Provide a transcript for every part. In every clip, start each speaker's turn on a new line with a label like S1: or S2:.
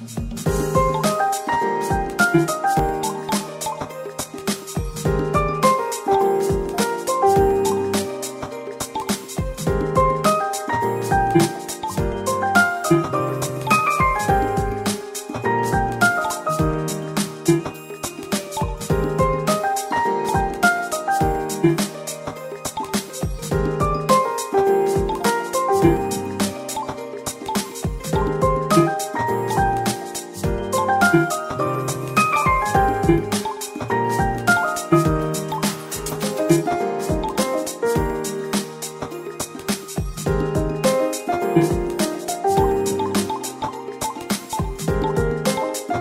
S1: Bye.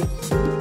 S2: you.